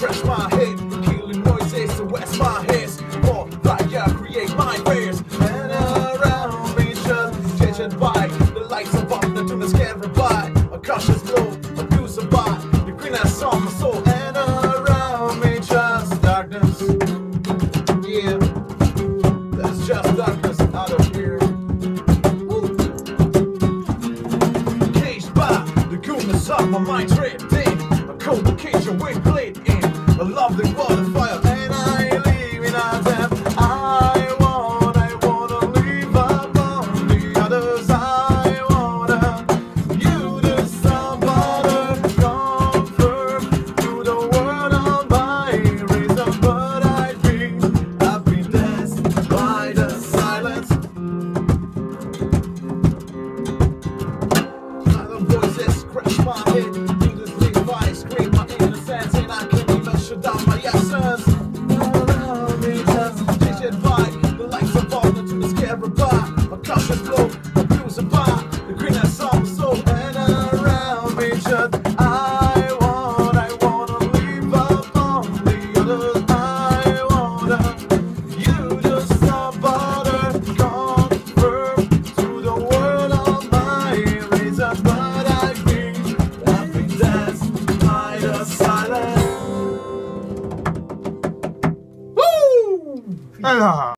crash my head. Killing noises, so where's my hands? More fire, create my fears. And around me, just tension by the lights above the tunnels can't reply. A cautious glow, a new supply. The green eyes saw my soul. And around me, just darkness. Yeah, that's just darkness out of here. Woo. Caged by the coolness of my mind trip. 哎呀。